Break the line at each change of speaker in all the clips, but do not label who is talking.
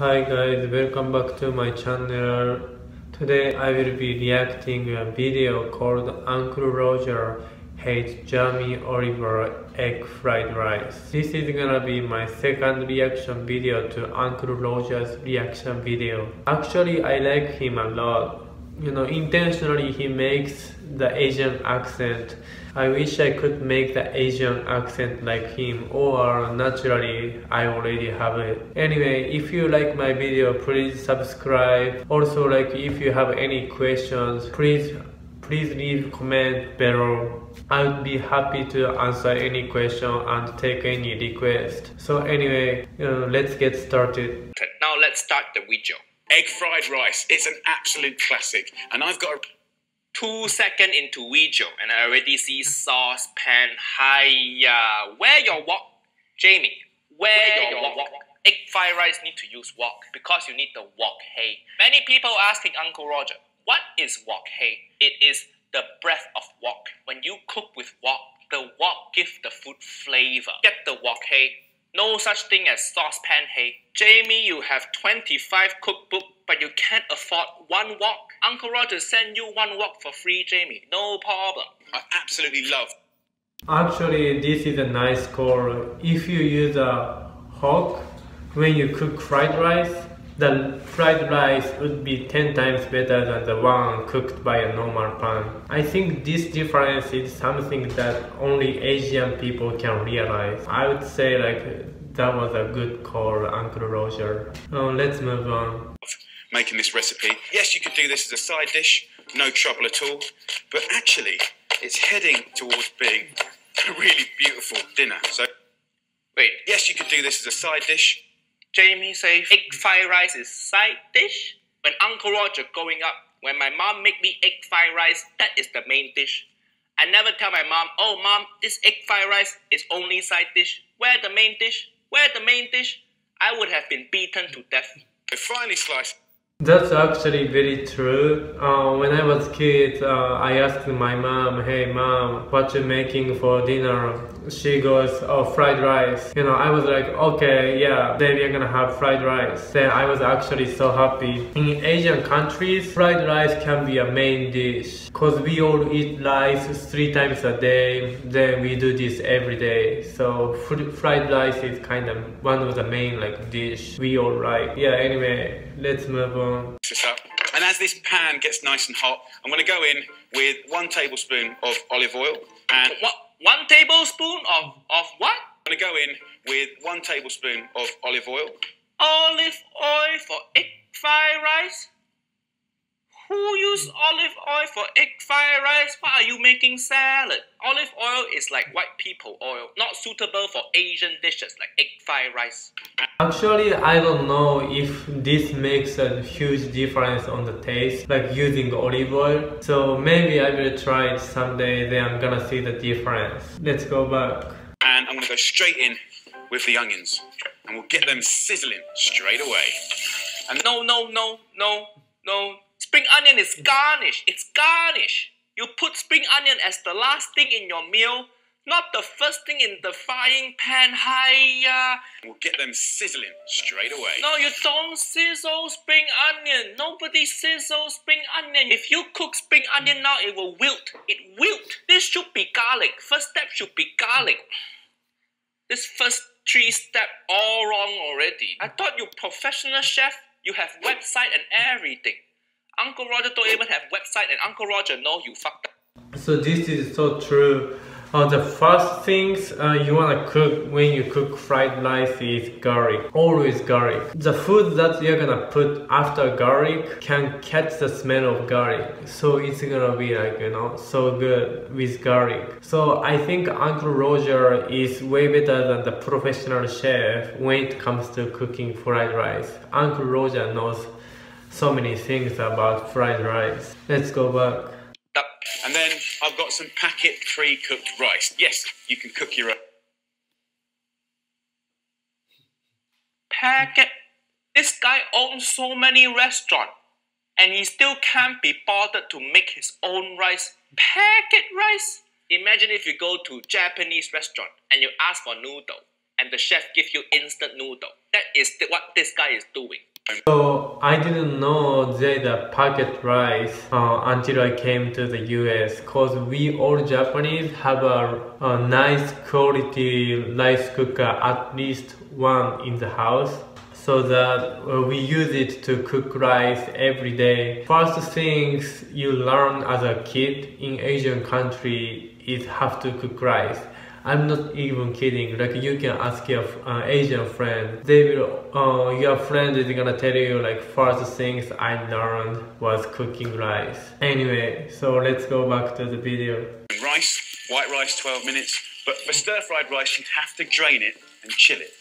Hi guys, welcome back to my channel. Today I will be reacting a video called Uncle Roger hates Jamie Oliver egg fried rice. This is gonna be my second reaction video to Uncle Roger's reaction video. Actually I like him a lot. You know, intentionally he makes the Asian accent I wish I could make the Asian accent like him or naturally I already have it. Anyway, if you like my video, please subscribe. Also like if you have any questions, please please leave comment below. I would be happy to answer any question and take any request. So anyway, uh, let's get started.
Now let's start the video.
Egg fried rice. It's an absolute classic. And I've got a
two second into video and I already see saucepan. Hiya, where your wok? Jamie, where, where your, your wok? Egg fried rice need to use wok because you need the wok hei. Many people asking Uncle Roger, what is wok hei? It is the breath of wok. When you cook with wok, the wok give the food flavor. Get the wok hei. No such thing as saucepan hey. Jamie, you have 25 cookbook but you can't afford one wok. Uncle Roger send you one wok for free, Jamie. No problem.
I absolutely love.
Actually, this is a nice call. If you use a wok when you cook fried rice, the fried rice would be 10 times better than the one cooked by a normal pan. I think this difference is something that only Asian people can realize. I would say like that was a good call, Uncle Roger. Oh, let's move on
making this recipe. Yes, you could do this as a side dish, no trouble at all, but actually, it's heading towards being a really beautiful dinner. So,
wait,
yes, you could do this as a side dish.
Jamie say egg fried rice is side dish. When Uncle Roger growing up, when my mom make me egg fried rice, that is the main dish. I never tell my mom, oh mom, this egg fried rice is only side dish. Where the main dish? Where the main dish? I would have been beaten to death.
So finely sliced
that's actually very true. Uh, when I was kid, uh, I asked my mom, "Hey mom, what you making for dinner?" She goes, "Oh, fried rice." You know, I was like, "Okay, yeah, then we're gonna have fried rice." Then I was actually so happy. In Asian countries, fried rice can be a main dish, cause we all eat rice three times a day. Then we do this every day, so fried rice is kind of one of the main like dish we all like. Yeah. Anyway, let's move on.
And as this pan gets nice and hot, I'm going to go in with one tablespoon of olive oil and
what? One tablespoon of of what?
I'm going to go in with one tablespoon of olive oil.
Olive oil for egg fried rice. Who use olive oil for egg fried rice? Why are you making salad? Olive oil is like white people oil, not suitable for Asian dishes like egg fried rice.
Actually, I don't know if this makes a huge difference on the taste, like using olive oil. So maybe I will try it someday, then I'm gonna see the difference. Let's go back.
And I'm gonna go straight in with the onions. And we'll get them sizzling straight away.
And no, no, no, no, no. Spring onion is garnish. It's garnish. You put spring onion as the last thing in your meal, not the first thing in the frying pan. Hiya.
We'll get them sizzling straight away.
No, you don't sizzle spring onion. Nobody sizzles spring onion. If you cook spring onion now, it will wilt. It wilt. This should be garlic. First step should be garlic. This first three step all wrong already. I thought you professional chef. You have website and everything. Uncle Roger don't even have website and Uncle Roger know you fucked up.
So this is so true. Uh, the first things uh, you wanna cook when you cook fried rice is garlic. Always garlic. The food that you're gonna put after garlic can catch the smell of garlic. So it's gonna be like, you know, so good with garlic. So I think Uncle Roger is way better than the professional chef when it comes to cooking fried rice. Uncle Roger knows so many things about fried rice. Let's go back.
And then I've got some packet pre-cooked rice. Yes, you can cook your own.
Packet? This guy owns so many restaurants and he still can't be bothered to make his own rice. Packet rice? Imagine if you go to Japanese restaurant and you ask for noodle and the chef give you instant noodle. That is what this guy is doing.
So I didn't know there's a packet rice uh, until I came to the US cause we all Japanese have a, a nice quality rice cooker at least one in the house so that uh, we use it to cook rice every day. First things you learn as a kid in Asian country is have to cook rice. I'm not even kidding. Like you can ask your uh, Asian friend. They will. Uh, your friend is gonna tell you like first things I learned was cooking rice. Anyway, so let's go back to the video.
Rice, white rice, 12 minutes. But for stir fried rice, you have to drain it and chill it.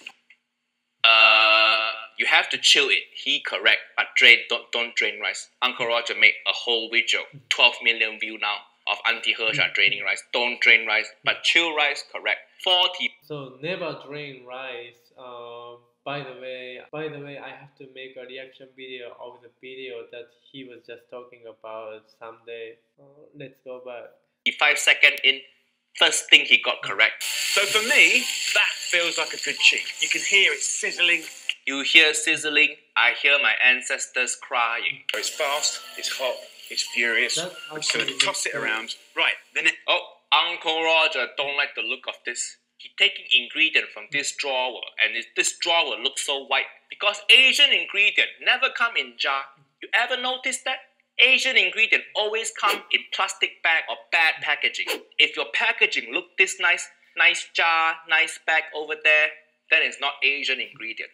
Uh, you have to chill it. He correct, but drain don't don't drain rice. Uncle Roger made a whole video, 12 million view now of Auntie Hersha draining rice. Don't drain rice, but chill rice correct. 40
So never drain rice. Um, by the way, by the way, I have to make a reaction video of the video that he was just talking about someday. Uh, let's go back.
5 second in. First thing he got correct.
So for me, that feels like a good cheat. You can hear it sizzling.
You hear sizzling. I hear my ancestors crying.
It's fast, it's hot, it's furious.
That
I'm just going to toss it around. Right, then it.
Oh, Uncle Roger don't like the look of this. He taking ingredient from this drawer, and this drawer looks so white because Asian ingredient never come in jar. You ever notice that? Asian ingredient always come in plastic bag or bad packaging. If your packaging look this nice, nice jar, nice bag over there, then it's not Asian ingredient.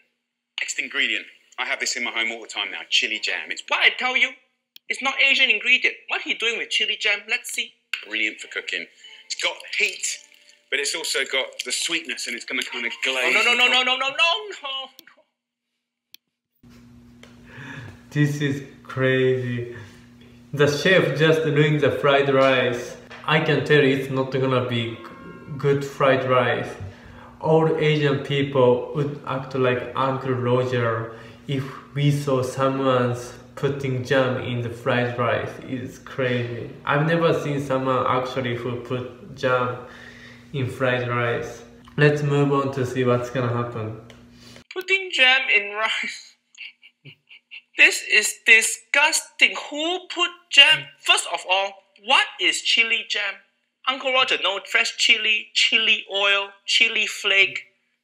Next ingredient. I have this in my home all the time now chili jam. It's
What I tell you, it's not Asian ingredient. What he doing with chili jam? Let's see.
brilliant for cooking. It's got heat, but it's also got the sweetness and it's going to kind of glaze.
Oh no no no no no no no no.
This is crazy. The chef just doing the fried rice. I can tell it's not gonna be good fried rice. All Asian people would act like Uncle Roger if we saw someone's putting jam in the fried rice. is crazy. I've never seen someone actually who put jam in fried rice. Let's move on to see what's gonna happen.
Putting jam in rice. This is disgusting. Who put jam? First of all, what is chili jam? Uncle Roger know fresh chili, chili oil, chili flake.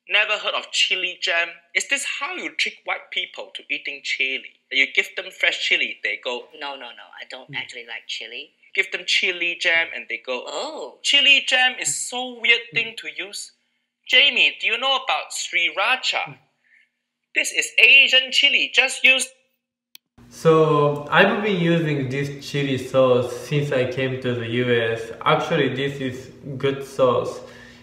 Never heard of chili jam. Is this how you trick white people to eating chili? You give them fresh chili, they go.
No, no, no. I don't hmm. actually like chili.
Give them chili jam, and they go.
Oh,
Chili jam is so weird thing to use. Jamie, do you know about sriracha? Hmm. This is Asian chili. Just use
So I've been using this chili sauce since I came to the US. Actually, this is good sauce.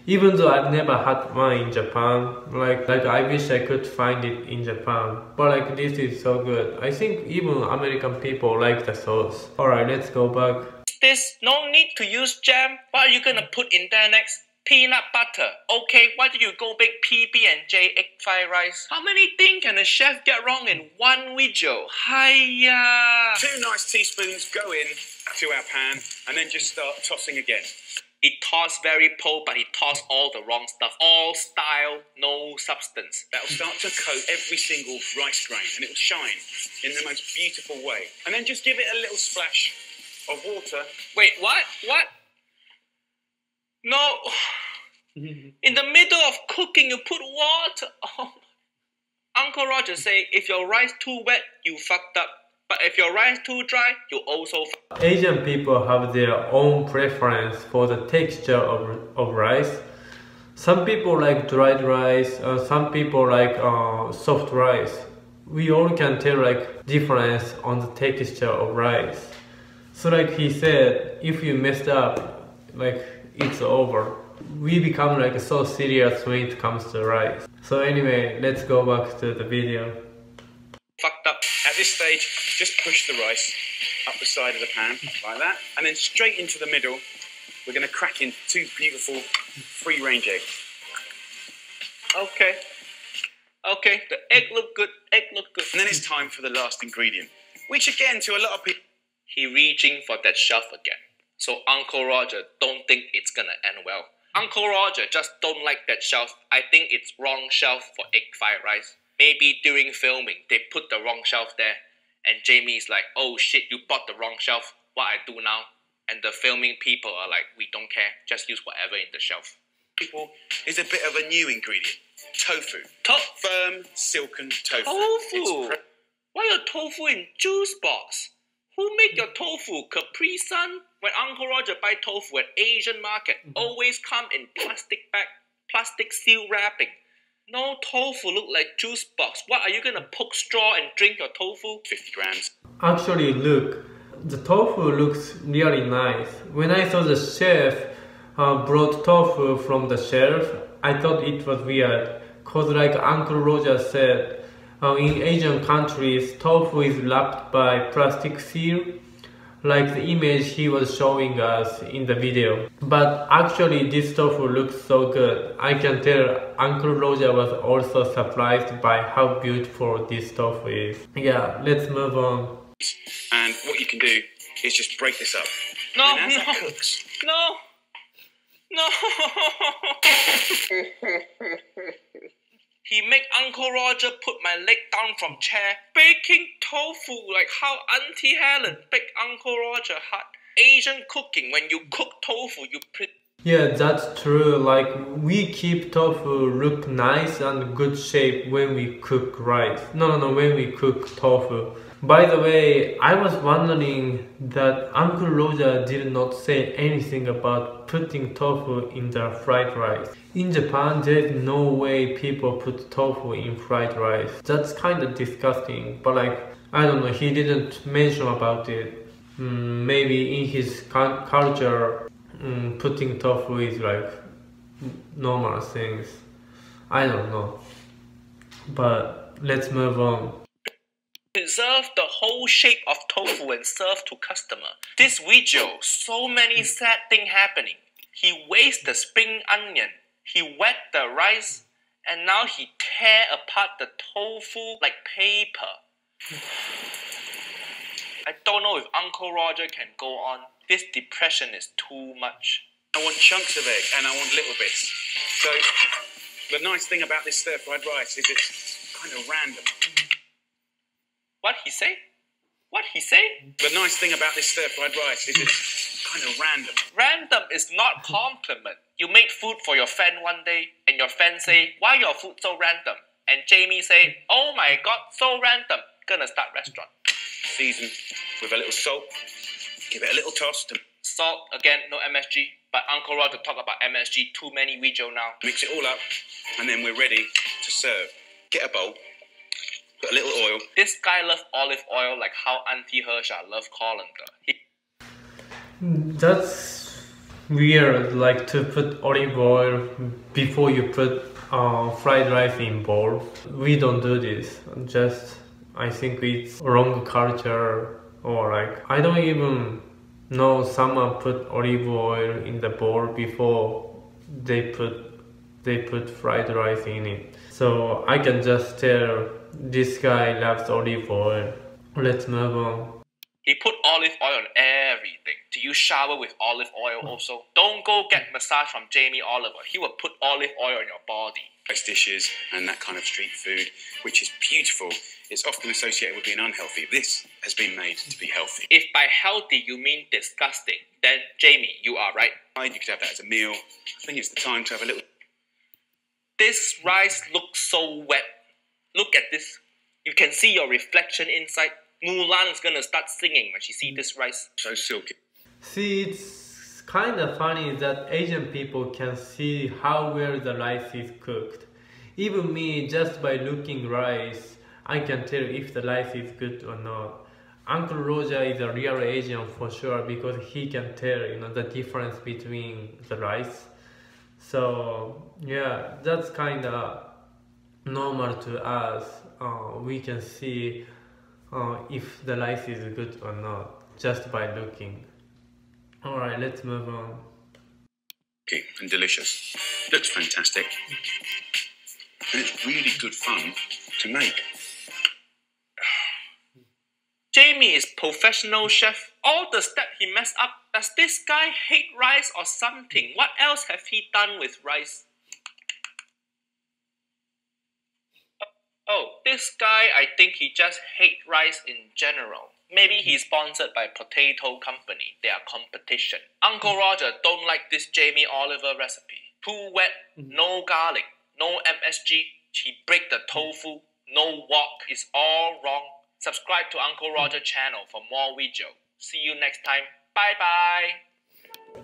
Even though I've never had one in Japan, like like I wish I could find it in Japan. But like this is so good. I think even American people like the sauce. Alright, let's go back.
this. No need to use jam. What are you gonna put in there next? Peanut butter. Okay, why do you go bake PB and J egg fried rice? How many things can a chef get wrong in one video? Hiya!
Two nice teaspoons go in to our pan and then just start tossing again.
He tossed very po, but he tossed all the wrong stuff. All style, no substance.
That'll start to coat every single rice grain and it will shine in the most beautiful way. And then just give it a little splash of water.
Wait, what? What? No. In the middle of cooking, you put water. Oh. Uncle Roger say, if your rice too wet, you fucked up. But if your rice too dry, you also
Asian people have their own preference for the texture of, of rice. Some people like dried rice, uh, some people like uh, soft rice. We all can tell like difference on the texture of rice. So like he said, if you messed up, like it's over. We become like so serious when it comes to rice. So anyway, let's go back to the video.
fucked up.
At this stage, just push the rice up the side of the pan like that, and then straight into the middle. We're going to crack in two beautiful free range eggs.
Okay. Okay, the egg look good. Egg look good.
And then it's time for the last ingredient, which again, to a lot of people,
He reaching for that shelf again. So Uncle Roger don't think it's gonna end well. Uncle Roger just don't like that shelf. I think it's wrong shelf for egg fried rice. maybe during filming they put the wrong shelf there, and Jamie's like, "Oh shit, you bought the wrong shelf. What I do now?" And the filming people are like, "We don't care. Just use whatever in the shelf."
People is a bit of a new ingredient. Tofu.
To-
Firm, silken tofu.
tofu.
Pre-
Why your tofu in juice box? Who make your tofu? Capri Sun? When Uncle Roger buy tofu at Asian market, mm-hmm. always come in plastic bag, plastic seal wrapping. No tofu look like juice box. What are you gonna poke straw and drink your tofu?
50 grams.
Actually, look, the tofu looks really nice. When I saw the chef uh, brought tofu from the shelf, I thought it was weird. Cause like Uncle Roger said, uh, in Asian countries, tofu is wrapped by plastic seal, like the image he was showing us in the video. But actually, this tofu looks so good. I can tell Uncle Roger was also surprised by how beautiful this tofu is. Yeah, let's move on.
And what you can do is just break this up.
No,
and as
no,
that cooks,
no, no. he make Uncle Roger put my leg down from chair, baking tofu like how Auntie Helen baked Uncle Roger had. Asian cooking, when you cook tofu, you put
Yeah, that's true. Like we keep tofu look nice and good shape when we cook rice. No, no, no, when we cook tofu. By the way, I was wondering that Uncle Roger did not say anything about putting tofu in the fried rice. In Japan, there's no way people put tofu in fried rice. That's kind of disgusting. But like, I don't know, he didn't mention about it. Mm, maybe in his culture, mm, putting tofu is like normal things. I don't know. But let's move on.
Preserve the whole shape of tofu and serve to customer. This video, so many sad thing happening. He wastes the spring onion, he wet the rice, and now he tear apart the tofu like paper. I don't know if Uncle Roger can go on. This depression is too much.
I want chunks of egg and I want little bits. So the nice thing about this stir fried rice is it's kind of random.
What he say? What he say?
The nice thing about this stir fried rice is it's kind of random.
Random is not compliment. You made food for your friend one day, and your friend say, "Why your food so random?" And Jamie say, "Oh my God, so random. Gonna start restaurant."
Season with a little salt. Give it a little toss to
Salt again, no MSG. But Uncle Rod to talk about MSG. Too many video now.
mix it all up, and then we're ready to serve. Get a bowl. Put a little oil.
This guy love olive oil like how Auntie Hersha love colander. He
That's weird, like to put olive oil before you put uh, fried rice in bowl. We don't do this. Just I think it's wrong culture or like I don't even know someone put olive oil in the bowl before they put they put fried rice in it. So I can just tell this guy loves olive oil. Let's move on.
He put olive oil on everything. Do you shower with olive oil also? Don't go get massage from Jamie Oliver. He will put olive oil on your body.
rice dishes and that kind of street food, which is beautiful, it's often associated with being unhealthy. This has been made to be healthy.
If by healthy you mean disgusting, then Jamie, you are right.
You could have that as a meal. I think it's the time to have a little
This rice looks so wet. Look at this. You can see your reflection inside. Mulan is gonna start singing when she see this rice.
so silky.
See, it's kind of funny that Asian people can see how well the rice is cooked. Even me, just by looking rice, I can tell if the rice is good or not. Uncle Roger is a real Asian for sure because he can tell, you know, the difference between the rice. So yeah, that's kind of normal to us. Uh, we can see uh, if the rice is good or not just by looking. Alright, let's move on.
Okay, and delicious. Looks fantastic. And it's really good fun to make.
Jamie is professional chef. All the step he messed up. Does this guy hate rice or something? What else have he done with rice? Oh, this guy, I think he just hate rice in general. Maybe he's sponsored by Potato Company, their competition. Uncle hmm. Roger don't like this Jamie Oliver recipe. Too wet, hmm. no garlic, no MSG. He break the tofu, no wok. It's all wrong. Subscribe to Uncle hmm. Roger channel for more video. See you next time. Bye bye.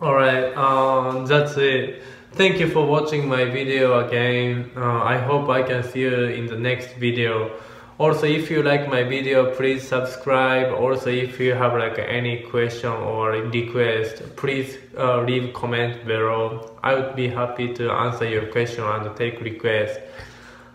Alright, um, that's it. Thank you for watching my video again. Uh, I hope I can see you in the next video. Also, if you like my video, please subscribe. Also, if you have like any question or request, please uh, leave comment below. I would be happy to answer your question and take request.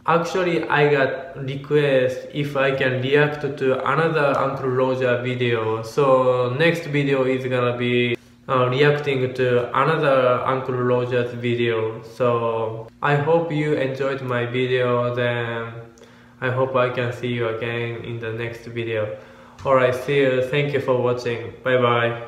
Actually, I got request if I can react to another Uncle Roger video. So next video is gonna be uh, reacting to another Uncle Roger's video. So I hope you enjoyed my video. Then I hope I can see you again in the next video. Alright, see you. Thank you for watching. Bye bye.